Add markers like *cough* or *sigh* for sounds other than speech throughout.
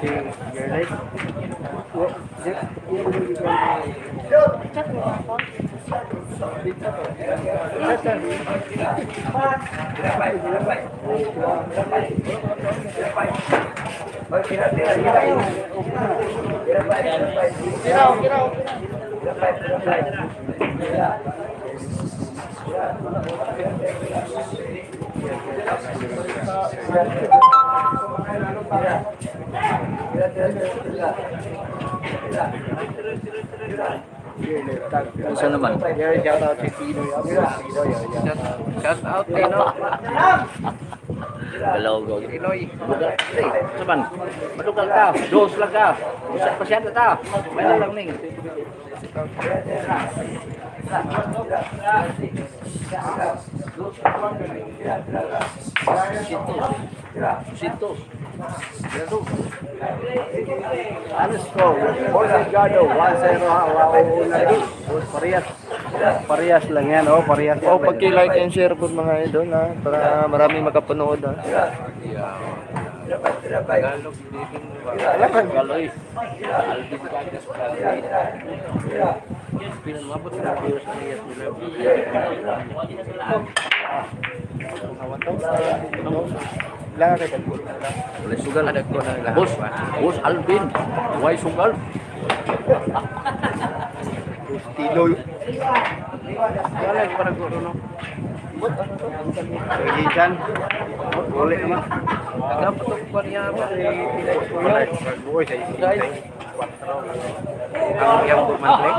two, your leg. What? Just, you know, you Get out, get out. Yeah. Isa naman. Shout out si Pino. Pino. Shout out, Tino. Hello, go. Pinoy. Saban. Madukal ka. Dos lang ka. Usak pa siya ta. May lang ning. Sintos. Alas ko, Jorge Gado, 1-0 ha, wow, parehas. Parehas lang yan, oh, parehas. Oh, pagki-like and share po mga idol ha, para marami makapanood ha. Tagalog, living, Galoy, Alvin Galoy, you. Why sugal? Tilo. Wala ko na ko no. Gijan, boleh naman. Dapat ko niya ba? Guys. Ang yang mantlek.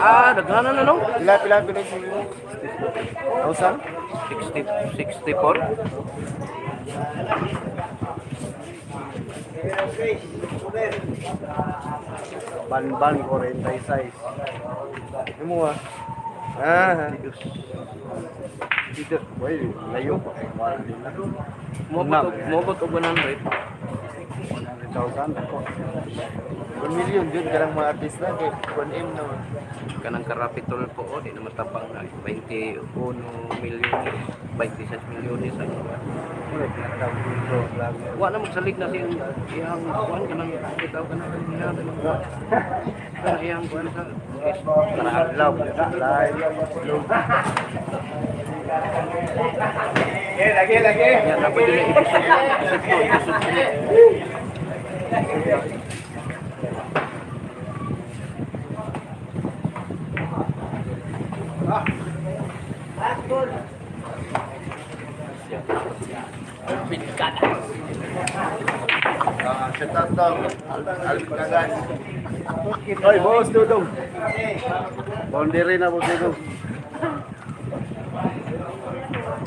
Ah, daghanan na no? Pila pila pila. Thousand? 60 64. Banban ko rin tayo size. Ano mo ah? Ah. Tidus. Tidus. Well, layo pa. Mabot o banan rate. 100,000 ako. 1 million yun karang mga artista kay 1M na. kanang karapitol po o di na matapang na 21 milyon 26 milyon sa wa na magsalig na siyang iyang kuan kanang bitaw kanang niya kanang iyang kuan sa Love, live. Lagi, lagi. ya Kagan. Hoy, boss, Dudong. Boundary na, boss, Dudong.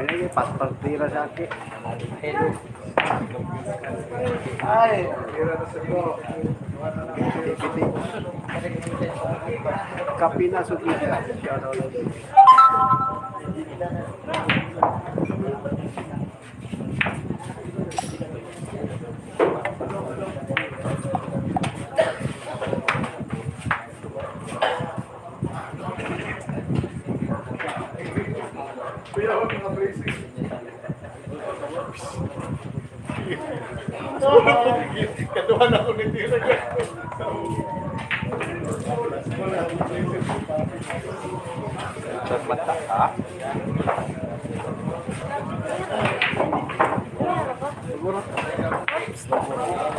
मैंने ये पास पास दे रहा जाके आए कपीना सुखी क्या sa ko. Kapi na sukita. Shout out.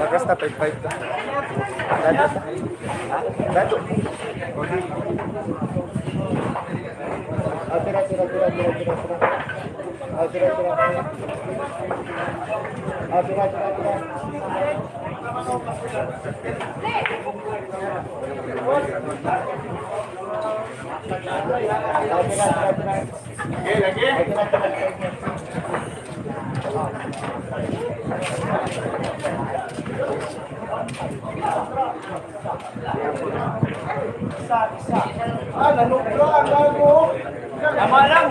Tagas na 5-5 ka. Tira, tira, tira, tira, tira, tira. Ah, tira, tira. Ah, tira, tira, tira. Ah, tira, tira, tira.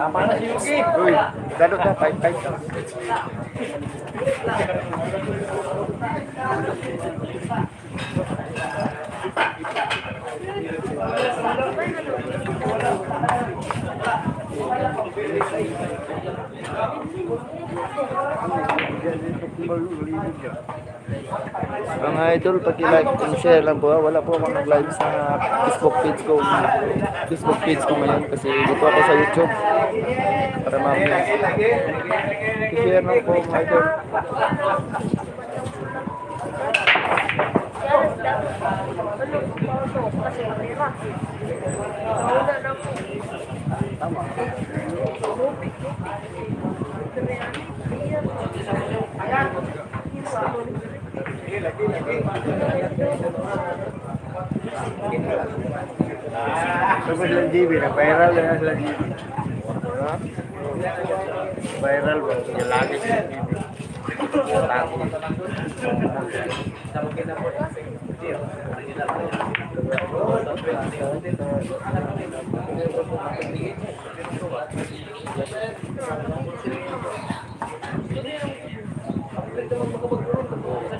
Nanukla ang gago. Uy, dalot na, 5-5 lang. Mga idol, pag-like and share lang po. ha. Wala po akong nag-live sa Facebook page ko. Facebook page ko ngayon kasi dito ako sa YouTube. Para mamaya. I-share lang po mga idol. Tapos lang GB na, viral na sila. Ha? Viral ba? Lagi sila GB.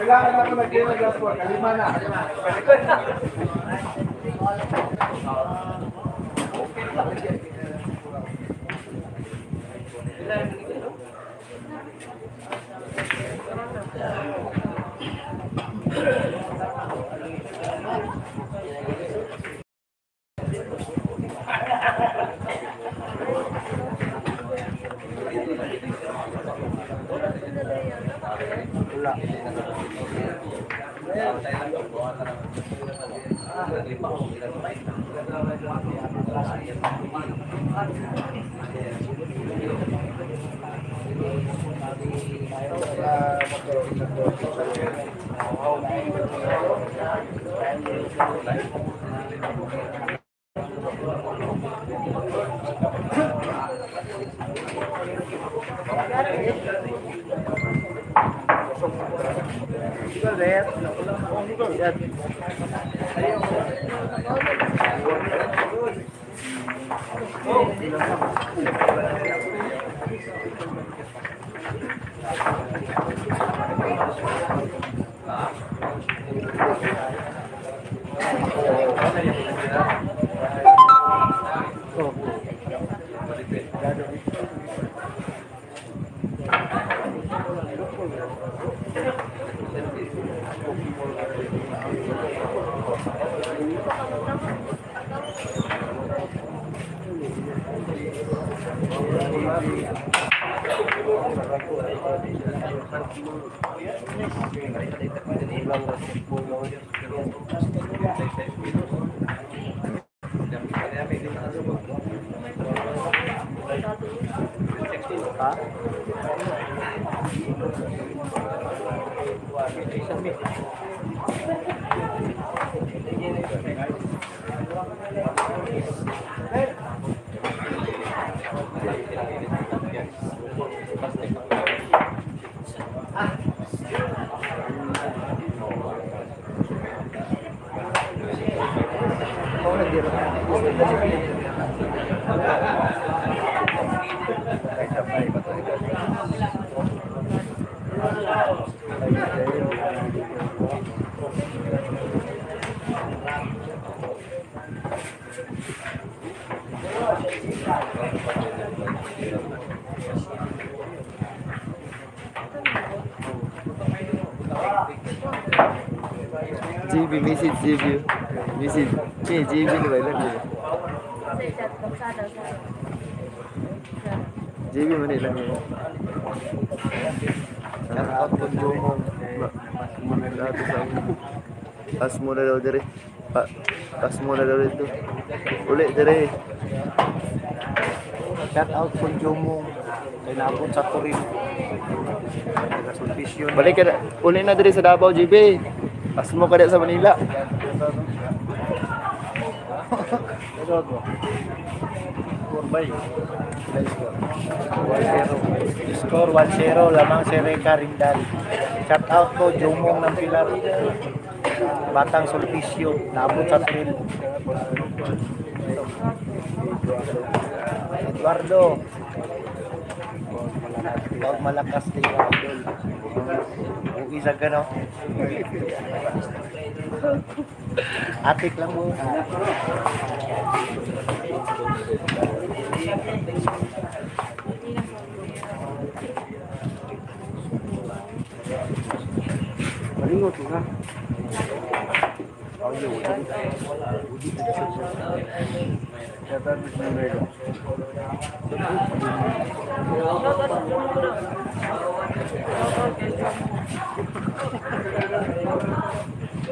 Kailangan na ako mag-gain ng last work. Kalima na. Kalima na. *laughs* Steve, Missy Steve. Message ni GB ni baik lagi GB mana lagi. Pas dire. Pa, pas muna daw dito. Uli dire. Shout out po Jumong. Kay naabot sa Turin. Nagasulpisyon. Balik ka na. Uli na sa Davao GB. Pas mo ka sa Manila. Ito po. Kurbay. Score 1-0 lamang si Reka Rindal. Shout out po Jumong ng Pilar. Batang Sulpisyo. Naabot sa Turin. Eduardo. Huwag malakas din yung idol. Uwi sa gano. Atik lang mo. Malingot nga. Oh, yun. Kata bisnya mereka.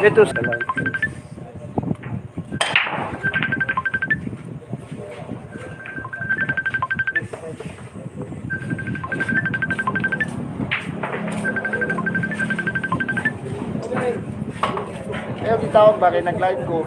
Itu ba kayo ng live ko?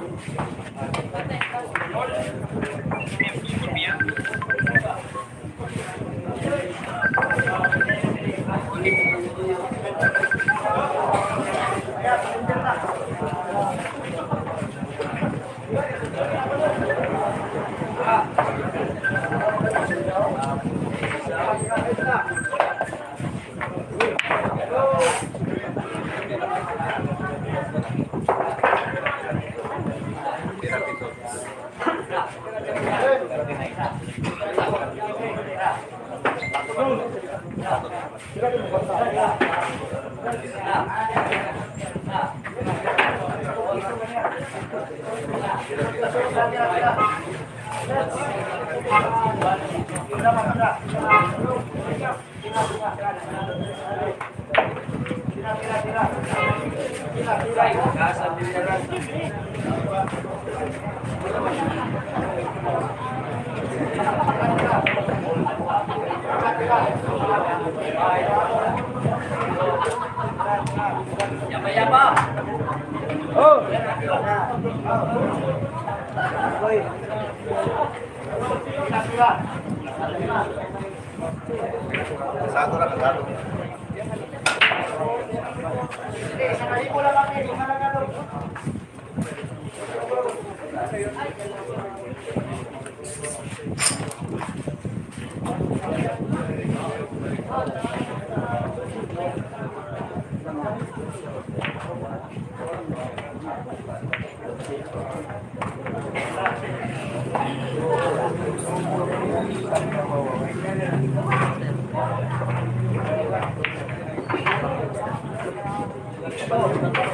Oh,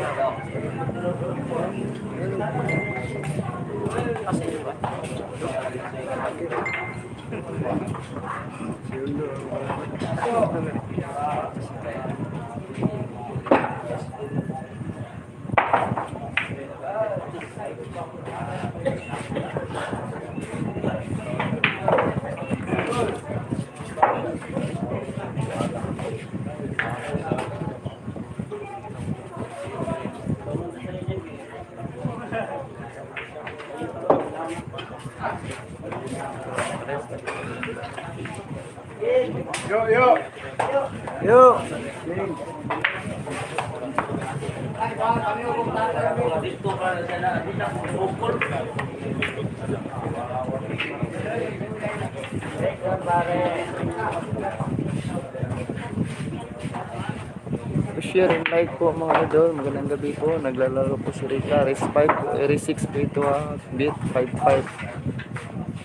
like po mga idol. Magandang gabi po. Naglalaro po si Rika. Race 5, eh, race 6 po ito ha. Beat 5-5.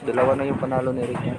Dalawa na yung panalo ni Rika.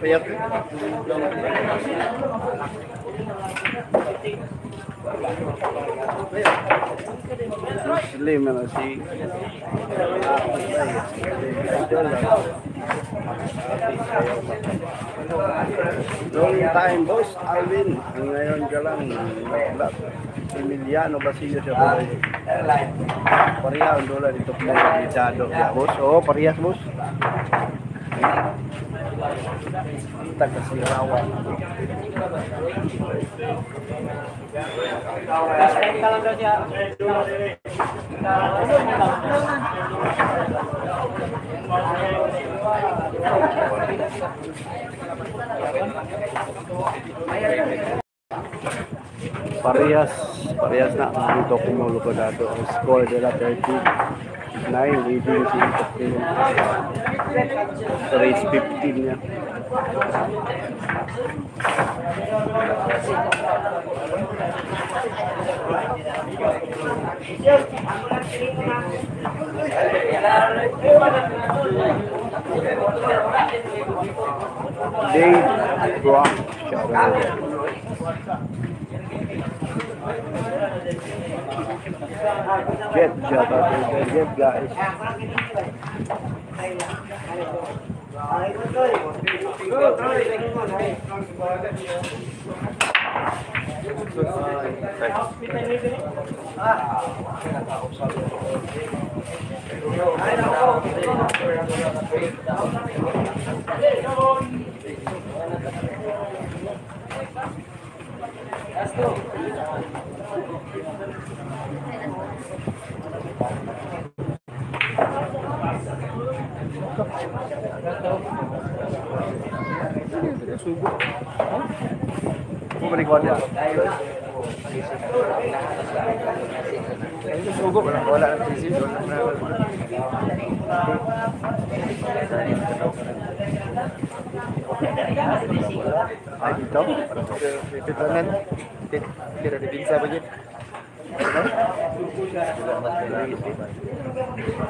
Payak. Slim na si Long time boss, Alvin. Ang ngayon ka lang, naglat. Emiliano Basilio siya po. Pareha ang dola dito. Ya, boss. Oo, parehas boss. Taga Sirawan. Parehas, parehas na dito kumulo ko dato ang score nila 30 9 leading si Captain sa race 15 niya Dave Brock shout Get job out there, get guys. Thank you. Wala, Ah, dito? Dito tanan. Dito na din sa bagit.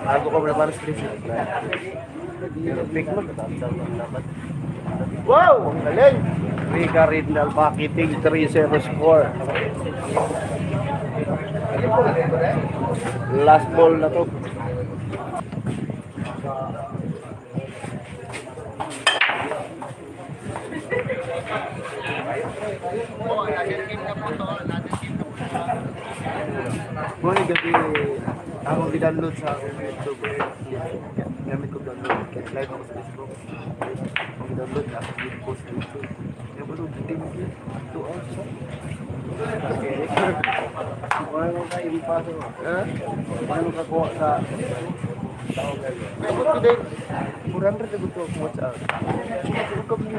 Ako ko naman sa prinsip. Big mag. Wow! Ang galing! Rica Rindal Marketing 304. Last ball na to. Ni gabi ako gidownload sa akong YouTube. Gamit ko download kaya live ako sa Facebook. Ako download ako yung post sa YouTube. Yung ba bitin ko? Two hours? Wala mo ka impaso. Ha? Paano ka kuha sa din. 400 na gusto ako watch out. Huwag ka mo.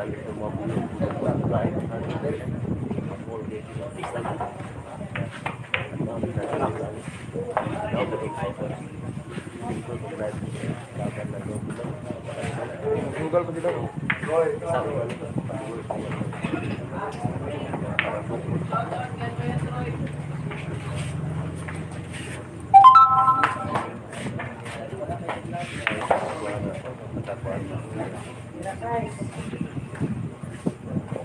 lagi sa mga bulong bulong bahay ng halimutan ang mortgage ng isang Google ko dito.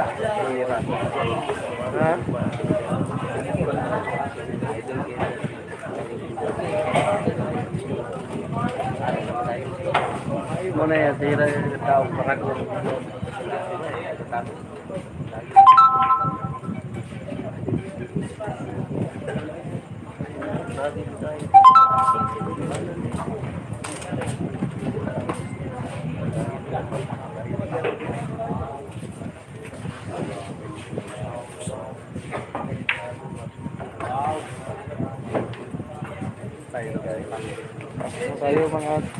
Ha? Mo na yan. Tira yung tao. Parang Tayo mga mga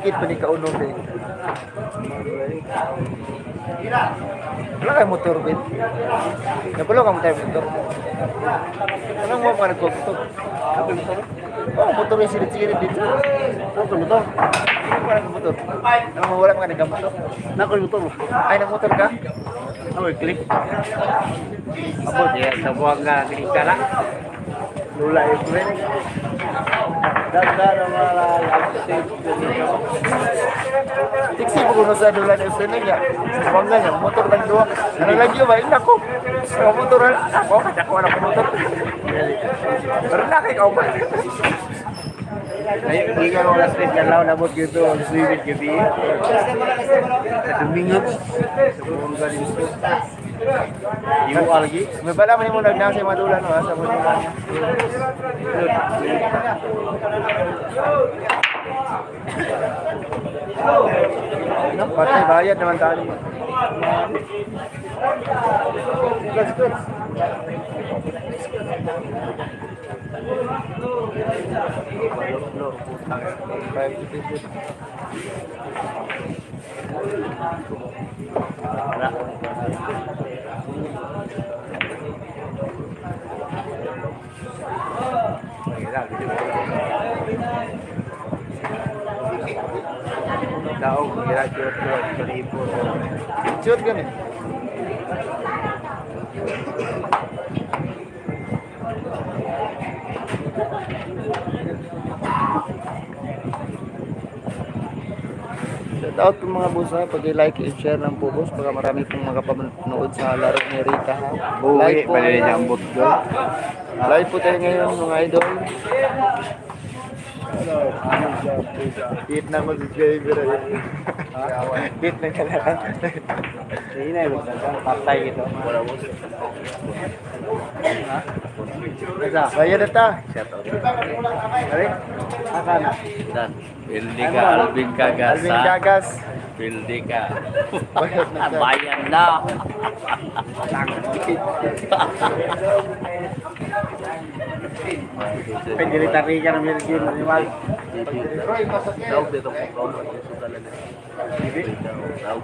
Dikit pa ni kaunog eh. Wala kayo motor, Ben? Napalo ka mo tayo motor? Anong mo pa nagkukutok? Ako motor? Oh, motor yung sirit-sirit dito. Motor? Ano pa nagkukutok? Ano mo wala mga nagkamotor? Nako motor mo. Ay, nagmotor ka? Ako yung click. Abo, diya, sa buwag nga, kinikara. Lula yung friend. Dagda na mga life Tiksi po kuno sa dulan ng sinig ya. Bangga niya, motor lang dua. Ano lagi ba? Ina ko. Sa motor ako, kada ko anak motor. Pero na kay kau ba? Ay, hindi ka mga stress ka lang nabot gitu, swimming. Sa Domingo, sa buong galing sa Iwo lagi. May bala man mo nagnang sa madulan no sa. Ano, patay bayad naman good. Daog, kira kira kira kira ipo. Shoot kami. Shout out po mga boss ha, pag-like and share lang po boss para marami pong makapanood sa laro ni Rita ha. Buwi, po niya ang boot doon. Live po tayo ngayon mga idol. Hit na mag-gamer. Hit na ka lang. Hindi na, patay ito. Bayan ito. Akana. Building ka, Alvin Kagas. Alvin Kagas. Pildi ka. *laughs* Bayan na. Pendelitari ka ng Virgin Animal. Daw, dito ko ko. Gusto talaga. Daw.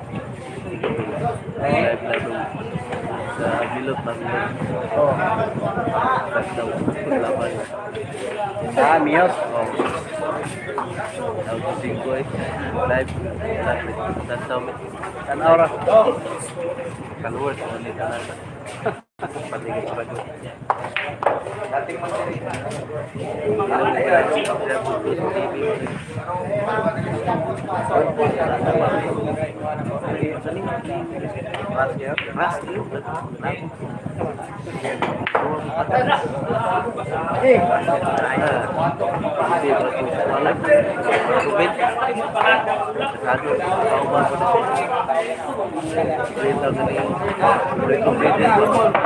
Live na doon. Sa na bilot. Oh. Tapos daw, laban. Ah, Mios. Oh. Daw, kusing ko eh. Live. Live. Tapos daw, Kan oras.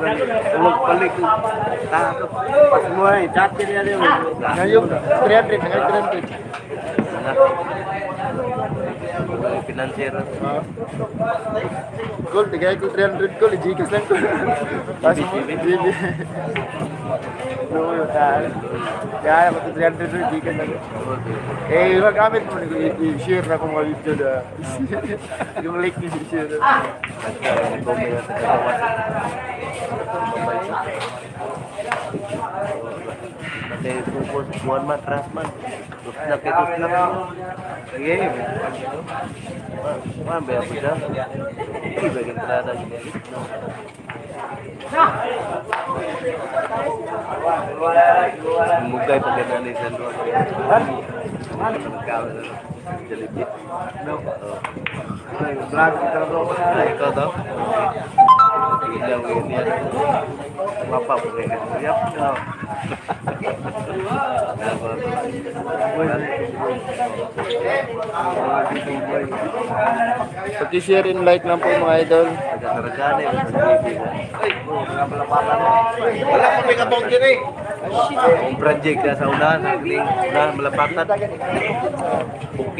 balik tangkap pas semua cakir ya dia. Nah, yuk, kreatif, kreatif. 300. Mga Financier. Gold, tigay ko 300 gold, Gcash lang ko. Tapos mo, GB. No, yun, tahan. Kaya ako 300 gold, Gcash lang. Eh, magamit mo, i- i-share na kung video na. Yung link ni share. Nanti man. Terus nak itu nak. Iya. Bayar pula? Ini bagian terada gini. Mugay pagkainan ni San Juan. Kau jadi No. Vlog kita bro. Nah, ikaw daw? Ilaw yun yan. Papa po rin. Yap, no. Pag-share and like lang po mga idol. Wala ko may kabong din eh. project na sa unahan, unahan malapatan. Bukid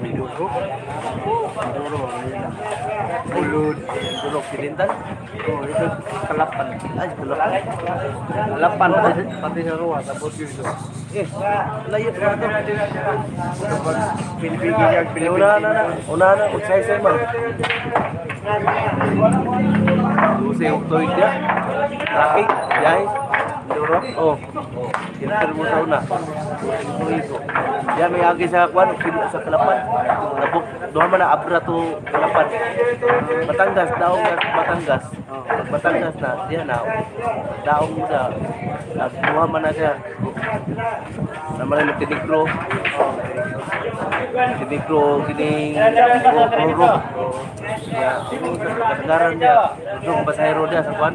Minum ko. Ulod. Tulog silintan. Oh, itu kelapan. Ay, kalapan. Kelapan pati, pati sa ruwa, tapos yun ito. Eh, layo pa ito. Pilipili niya, Pilipili. Una na na. Una na. Magsaysay man. Duse yung tuwid niya. Traffic. Biyahe. Duro. Oh. Filter mo abra. Daong na Batangas. Na. Diyan na. Daong mo na. Man na siya. Naman na tinigro. Tinigro. Kining. Ya. Kedengaran dia. Duduk pasahero dia sa kwan.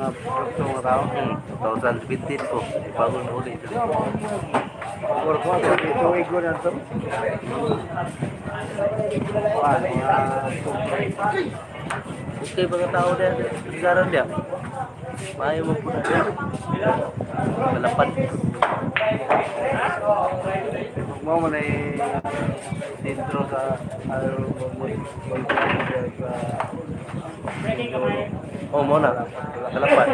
Mga. Hmm, 2015 ko. Bangon uli. Or ko, ito igo na ito. Okay mga tao na Sigaran niya. Maayo mo po na. Malapad. Mo mo na Intro sa Oh mo na Malapad.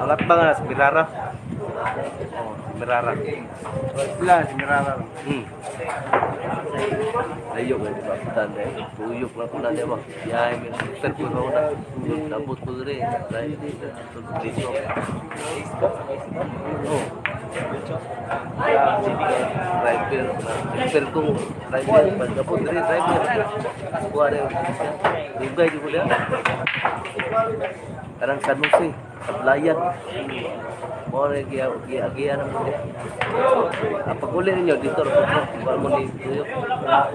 Malapad ba nga sa Bilara Oh Mirara. sila si Mirara. Hmm. Layo ba di ba? Tanda. Tuyok lang pula dia ba? Ya, sa una. Nabot ko rin. Dahil dito. Dito. Oh. Driver. Sister ko. Driver. Nabot rin. Driver. Rin. Lugay di ko dia. Karang San Jose, sa Bulayan. Mo rin giya giya giya na mo. Apa kulit ninyo dito ro ko mo ni tuyo.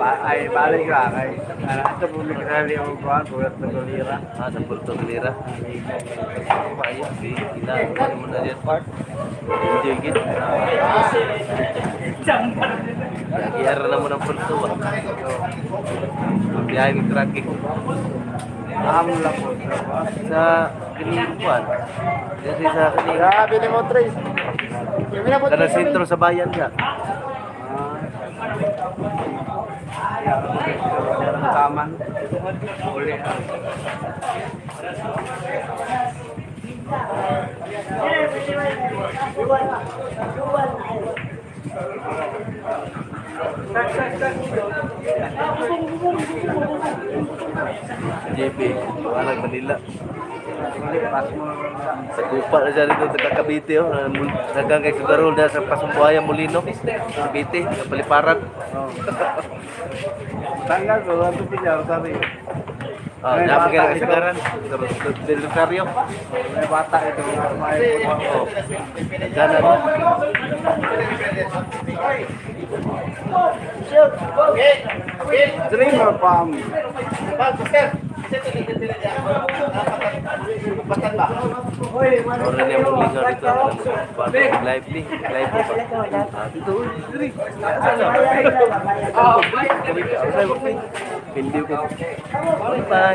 Ay balik ka kay ano ito po nagkakali ang kuhan puwet na tulira Ah, sa Puerto Galera. Ayos, di ila mo na yan part. Enjoy gid. Giyara na mo ng ba. Biyahe tracking. Lang po Sa kiniluan. Kasi sa kiniluan. Grabe ni Montre. Kada sentro sa bayan ka. taman uli. Mo Sa kupa na siya dito sa Cavite. Oh. Nagang kay Sugarol na sa Pasumbuaya Molino. Cavite, Paliparan. tanggal ko ang tupijar sabi Ah, May dapat bata kayo ito. kasagaran. Sa Del Rosario. may bata ito nga may Oh. Nagana no? dreamer farm Orang yang meninggal dito. Bago live ni. Live. Ah. Diri. Hindi ko. Bye.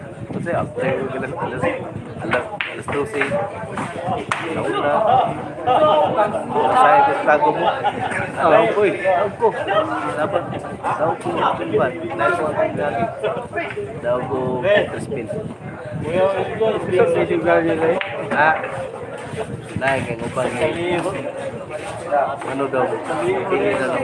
kaya. Kasi after yung ganun alas alas alas 12 nauna saya ke tago mo tahu ko tahu ko dapat tahu ko yung pinban dahil ko ang lagi tahu ko spin ah Nah, kayak ngubah ini. Ano daw? Kini na lang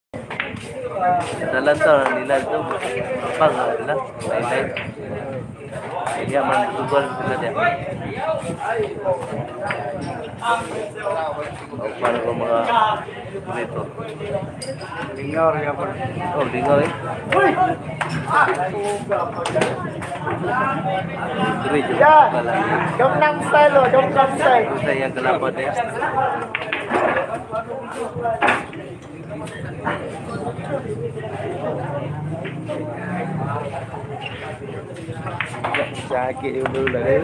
Dalan taon nila ito. Pang nila. Lain-lain. Iya, man tugol sila dia. Oh, para ko mga dito. Lingaw rin ako. Oh, lingaw eh. Diri jo. Yan. Wala. Gangnam style Gangnam style. Sa yang kelapa cha kia yêu đương là đấy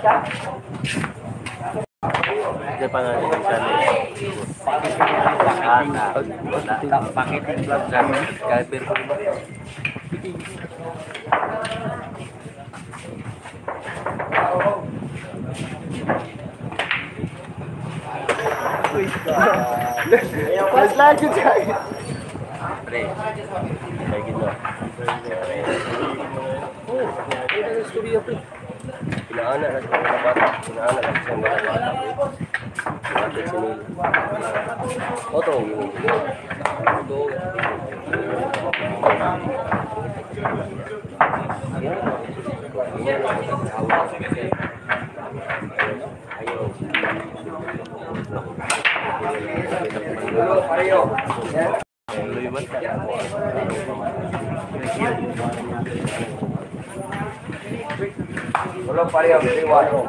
Thank you. Dia pangalan di sana. Ana. Pakiting lang. Kaya pero Mas lagi sakit. Pre. Lagi no. Oh, ini ada. Pinaanak na siya mga bata. Pinaanak na siya mga bata. Ate sinil. Oto. Oto. Belum pari yang beri warung.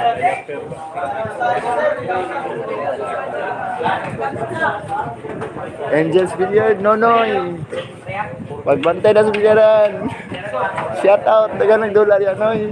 Angels Billiard, Nonoy. Pagbantay na sa bilyaran. Shout out, dagan ng dolar yan, Noy.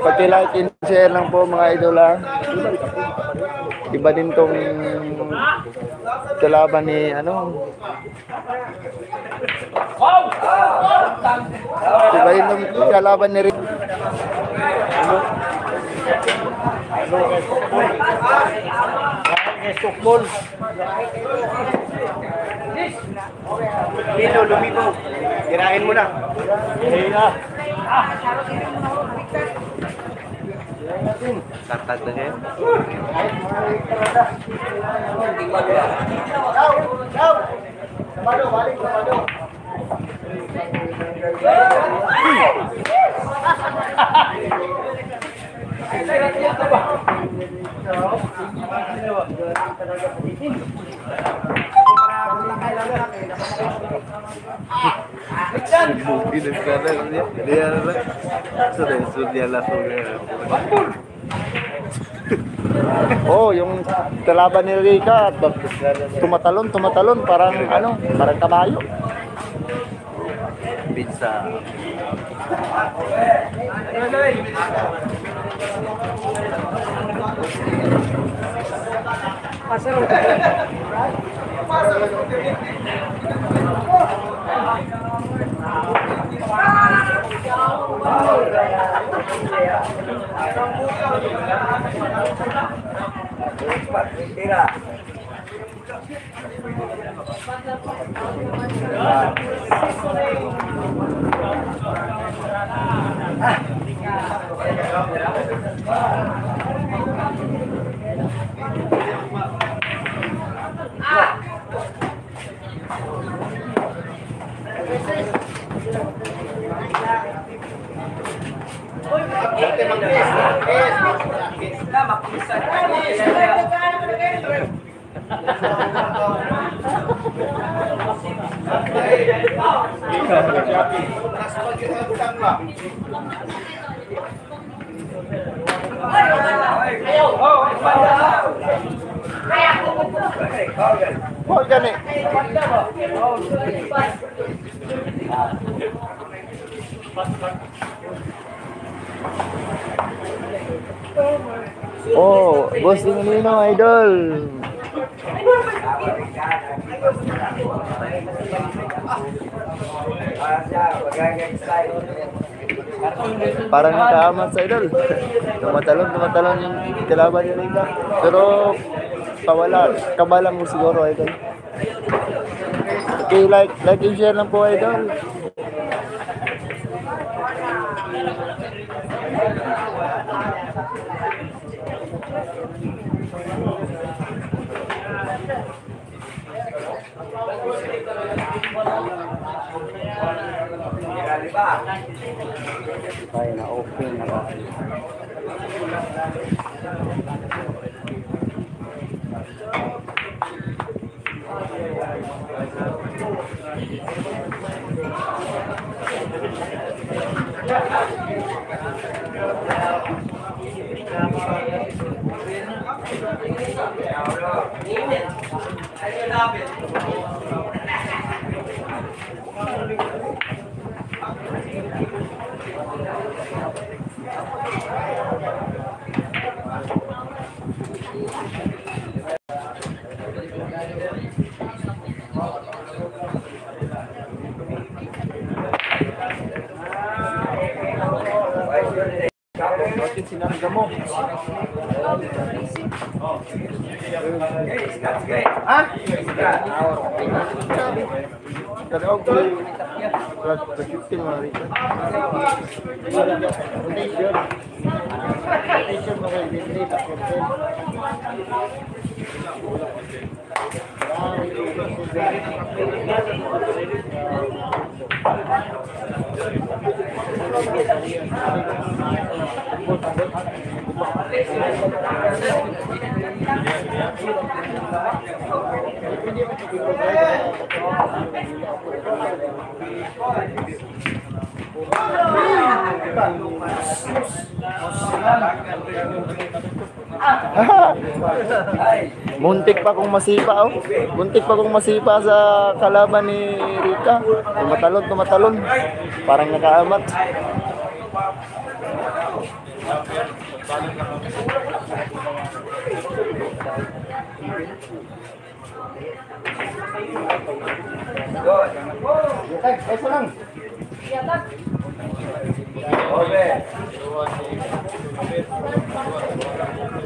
Paki-like and share lang po mga idol ha. Iba din tong kalaban ni ano. Iba din tong kalaban ni Rick. Sukbol. Dito, lumiko. Kirain mo na. Kaya. Kayo. *laughs* Oh, yung kalaban ni Rika tumatalon, tumatalon parang ano, parang kabayo. Pizza. Vamos a. Oh, gani. Oh, boss ni Nino idol. Parang nakaamat sa idol. Tumatalon, tumatalon yung kalaban ni Rika. Pero pawala, kabalang mo siguro idol. Okay, like, like and share lang po idol. Tayo na open na ba? Ahora, miren, hay que Bakit sinarga mo? Tanaw ko yung plus 15 mga rito. Rotation. Rotation na content. *laughs* Muntik pa kung masipa oh. Muntik pa kung masipa sa kalaban ni Rika. Tumatalon, tumatalon. Parang nakaamat. Ay, isa lang.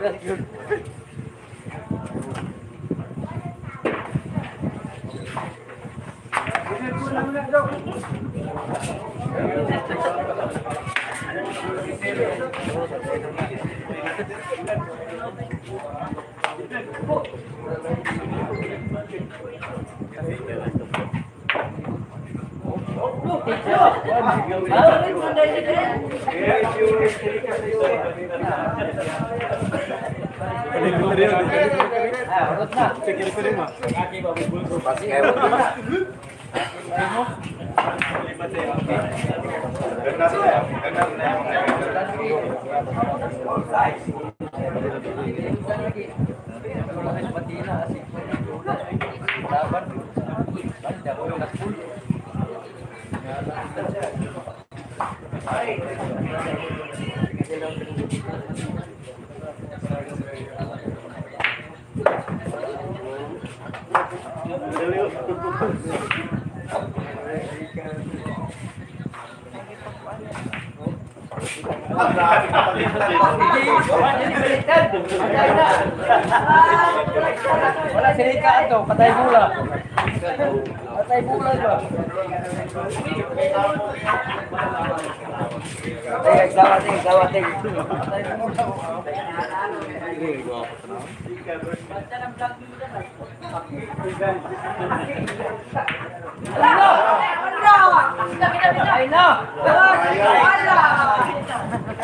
Gracias. Terima kasih. Wala sinikaan to, patay bula. Patay bula ba? Teka, gawating, gawating. Patay bula. Basta ng vlog mo dyan. Ano? Ano? Ano? Ano? Ano? Ano?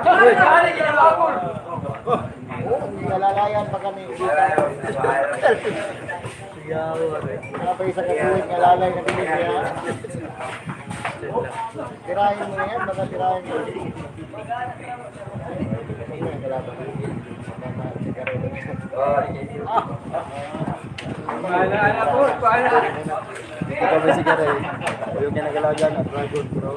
Kali ka na mabul. Hindi kalalayan pa kami. Sigaw. Ano pa isa katuwing kalalay na binigyan? Tirahin mo na yan, baka tirahin mo. Paala na po, paala. Ito kami sigara eh. Yung kinagalagan at dragon bro.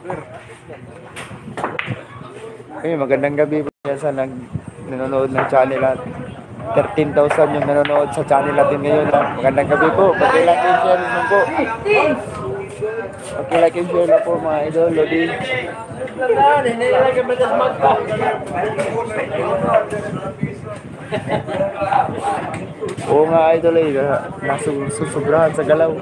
Pro. Ay, magandang gabi po sa nag nanonood ng channel at 13,000 yung nanonood sa channel natin ngayon. Ha? Magandang gabi po. Pag-like and share naman po. Pag-like and share lang po mga idol. Lodi. Oo nga idol eh. Nasusubrahan sa galaw.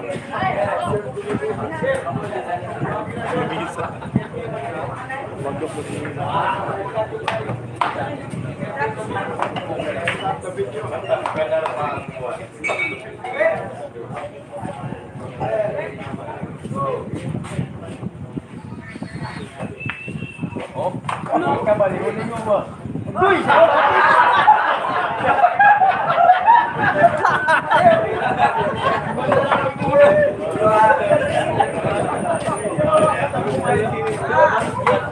Não. Trabalhou nenhuma. Dois. Thank you.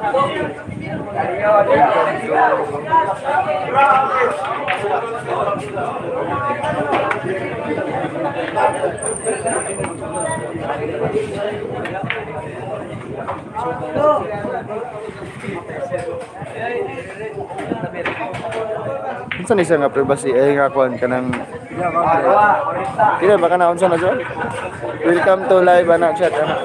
No. Unsa ni siya nga privacy eh nga kuan kanang Kira baka na unsa na siya? Welcome to live ana chat ana.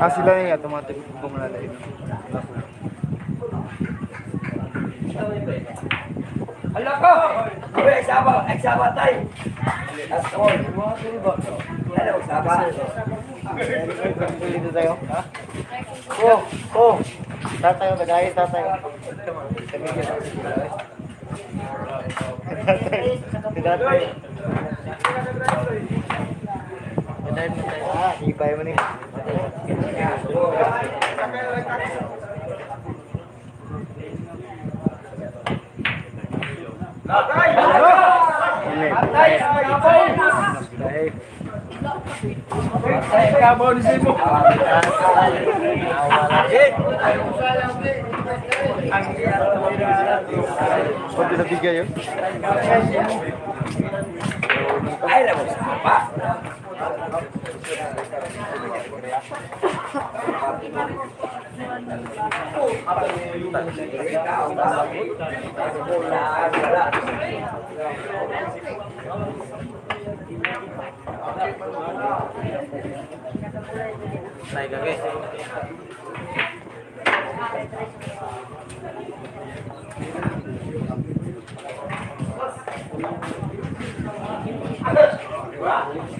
Ah sila yung automatic bumalay. Hala ko! Uy, eksaba, eksaba tayo. Hello, eksaba. Dito tayo. Ha? Oh, oh. Tatayo, bagay, tatayo. Tatayo. Ah, ibay mo ni. Pwede na bigay yun? Ay, labos. Pa! Lang, eksaba. Alam mo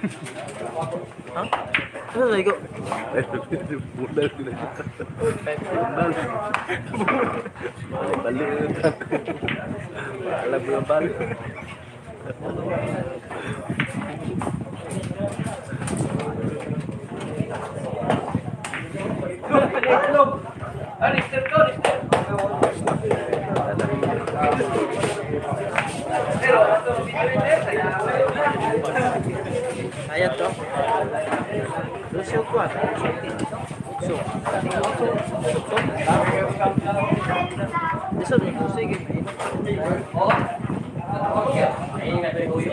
huh? Where did I go? Allá está. Yo soy cuatro. Eso no consigue. Ahí me pegó yo.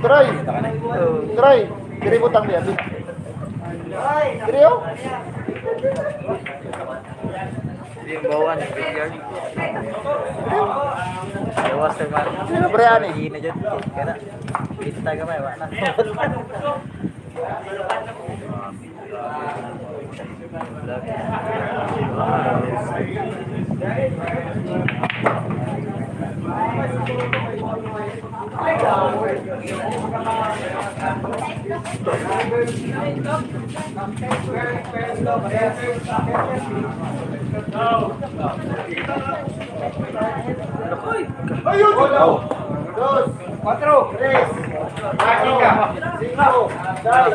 Troy. Troy. Diri mo tang niya. Diri oh. Yung bawan, bigyan. Bawas sa man. Sino pre ani? Hindi na dyan. Kaya kita ka may wala. Dos. Cuatro. Tres. Cuatro. Cinco. Seis.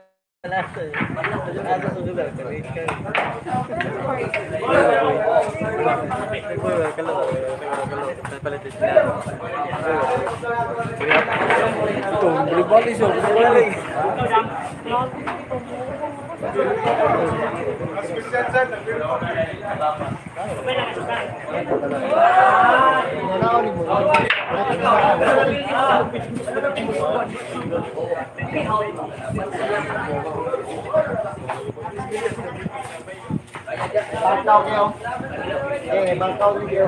Pero may pilong Bạn câu kia không? Đây này bạn câu kia?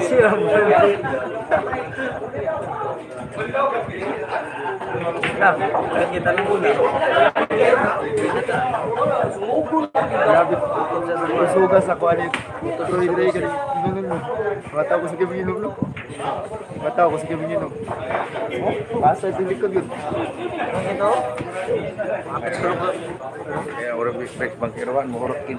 Sira mo. Na, kita lang muna. Grabe, sugas ako ani. Tuloy dire ka nunun mo. Bata ko sa kibing inom no. Bata ko sa kibing inom. Oh, asa dili ko gyud. Ano ito? Kaya ora respect bang kirawan mo ora kin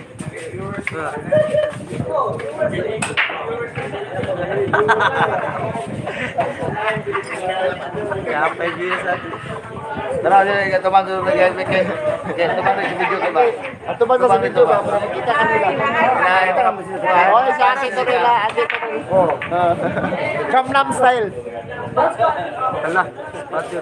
Kaya 5 years natin. Tara, hindi na tumang doon na guys. Kaya tumang doon sa video ka ba? At tumang video ba? Para makita ka nila. Makita ka mo sila sa Oo, sa akin to nila. Akin to nila. Style. Hala. Matthew.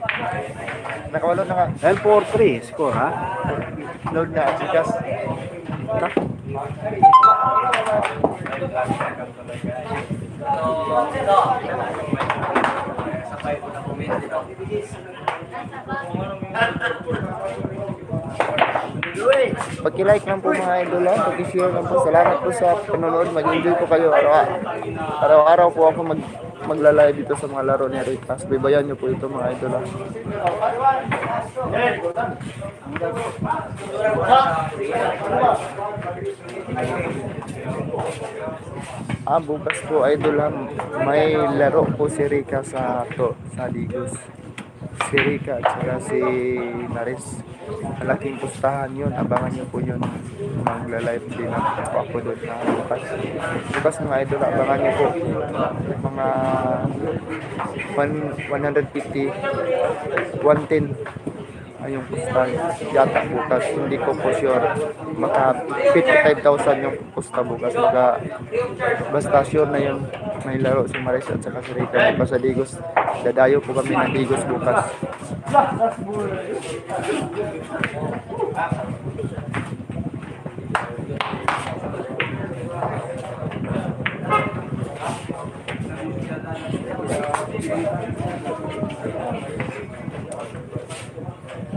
Nakawalo na nga. Dahil score ha? Load na, Asikas. Ka? Sa 5 na kumitin. Pag-like lang po mga idol ha, pag-share lang po. Salamat po sa panonood. Mag-enjoy po kayo araw araw-araw po ako mag magla-live dito sa mga laro ni Rick Pass. Bibayan niyo po ito mga idol ha. Ah, bukas po idol ha. May laro po si Rika sa to, sa Digos. Si Rika at saka si Naris. Malaking pustahan yun. Abangan nyo po yun. Magla-live din ako ako doon na bukas. Bukas mga idol, abangan nyo po. Mga 150, 110 ayong pusta yata bukas. Hindi ko po sure. Maka 55,000 yung pusta bukas. Maka basta sure na yun may laro si Maris at saka si Rika bukas sa Digos dadayo po kami ng Digos bukas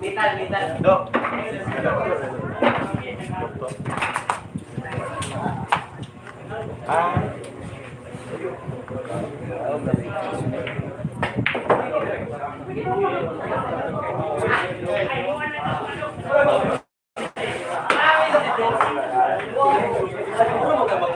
Metal, metal. Dok. Ah. Marami sa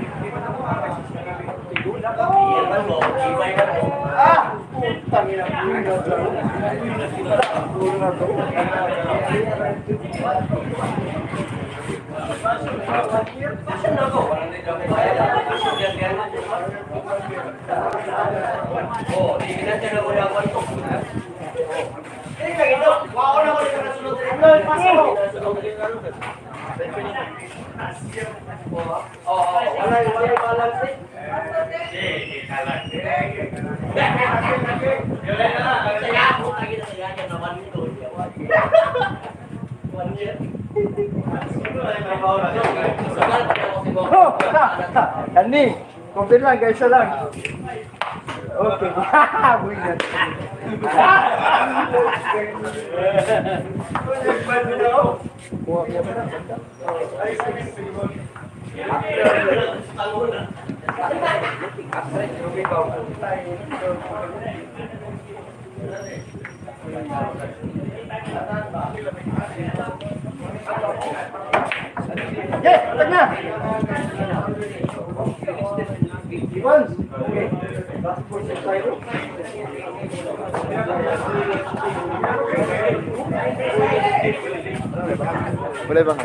Kani, kumpir lang, guys, lang. Okay. Buigat. Kuha Oke. *laughs* Bukan. Yes, tengah. 51. Okay. Last portion. Wala ba?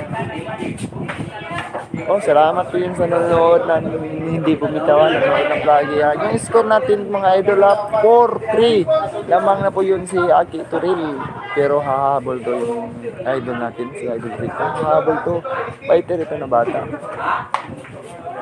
Oh, salamat po yung sa nanonood na hindi bumitawan ng ng vlog. Yung score natin mga idol ah, up 4-3. Lamang na po yun si Aki Turil. Pero hahabol to yung idol natin, si Idol Rita. Hahabol to. Fighter ito na bata.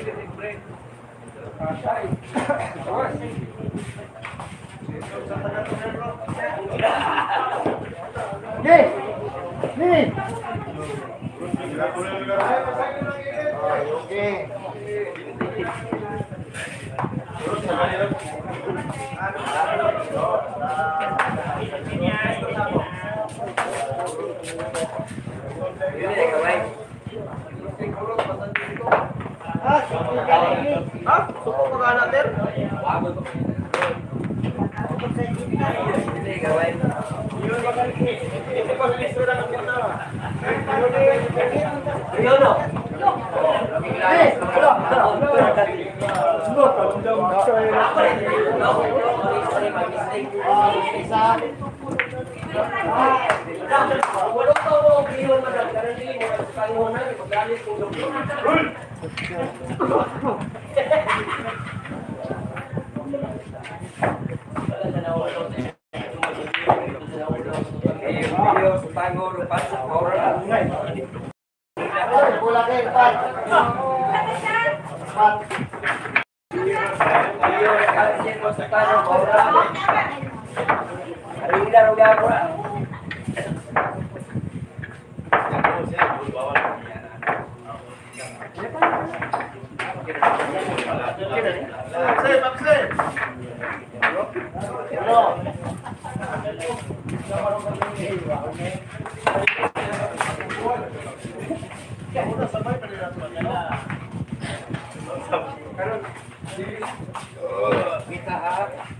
Nih, nih. Oke. Ini ya. Ha? Suko ka na, sir? Hey, Gracias kita harap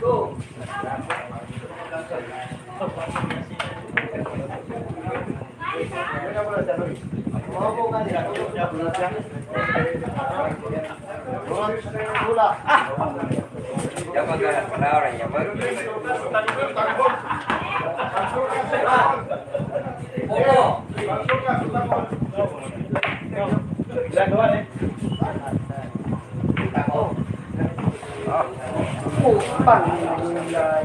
Go. Upang nilai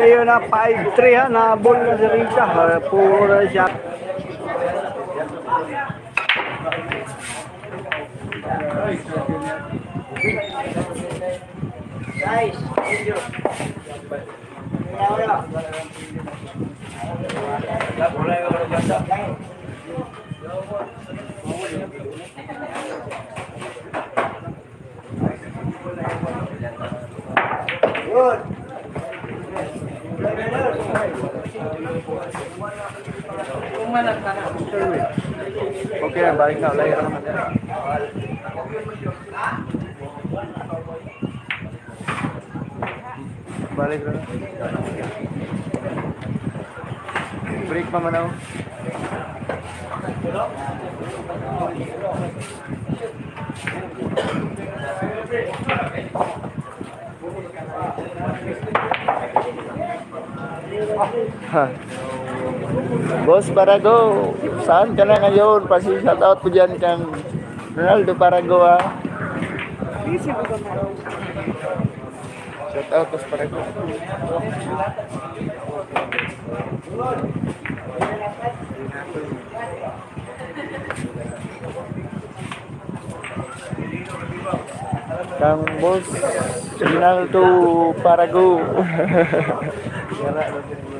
Ayun na 5-3 ha, na si Rita. Puro na siya. Okay balik na. Layo na naman. balik na. Break pa man ako. Ha. Boss Parago, saan ka na ngayon? Pasi shout out po dyan kang Ronaldo Parago ha. Shout out Boss Parago. Kang Boss Ronaldo Parago. *laughs*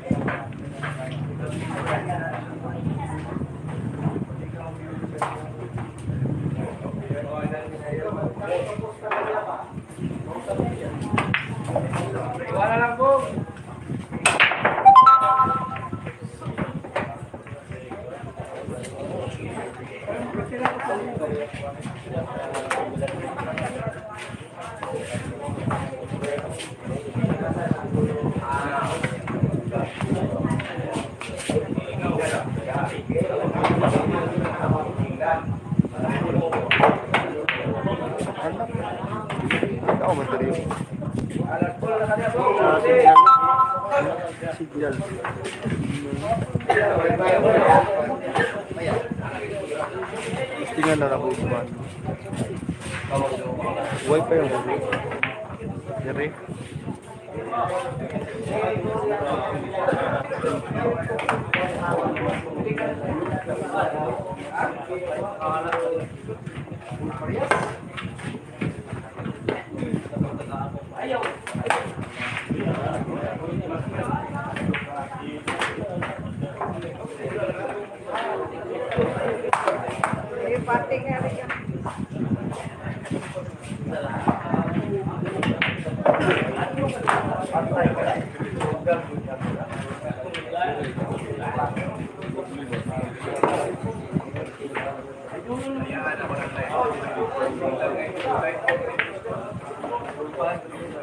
signal. Gusto nga na ako kumain. Thank.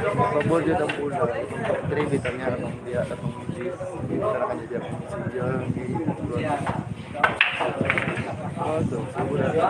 Pabor dyan ang pula. Tribit ang nga itong diya itong jeep. Tara ka dyan ang video ang di. Oh, so, siguro. Di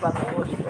sepatu.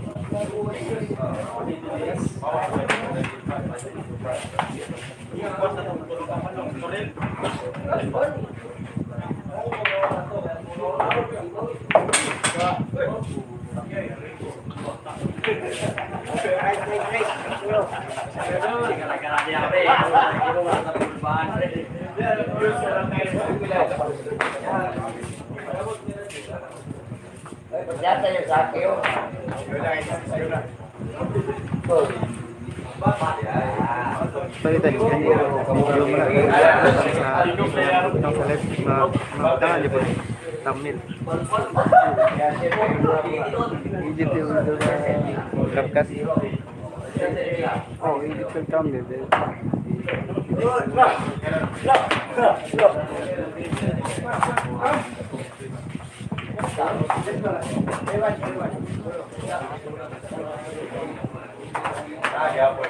Palitan magdalibot tamil Egypt is the Kapkat oh Egypt and Tamil Ah, ya, pues.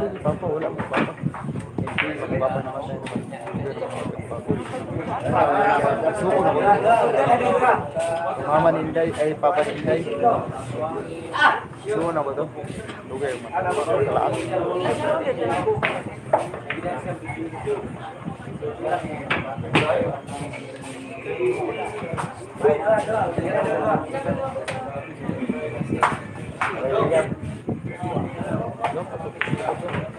Mama Nindai, eh Papa Nindai. Semua nama tu. Oke, kelas. Thank you.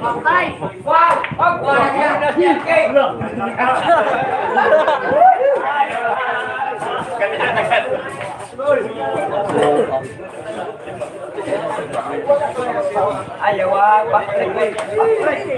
Vòng tay, wow, bóc quần là kia, kia. Ayo, bắt lấy, bắt lấy.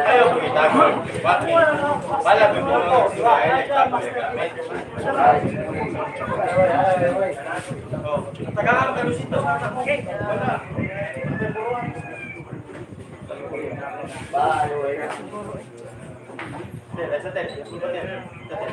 Ayaw ko itago. Bakit? Pala ko mo lang si Ryan ay tago na gamit. Tagaan kami dito. Wala. Bye. Sa tel. Sa tel. Sa tel.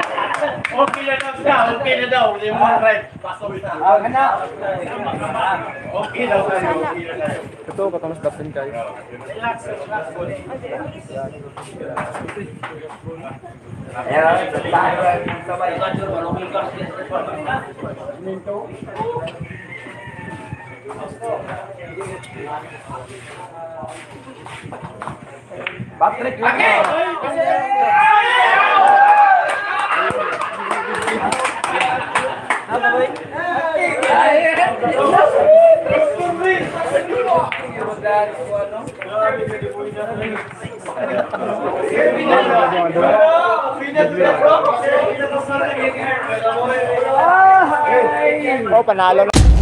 Okay na daw siya, okay na daw. Mo right. Ang anak. Okay daw tayo, okay na tayo. Ito, katamas kayo. Tayo sabay. Patrick Lumio. Oh, panalo na.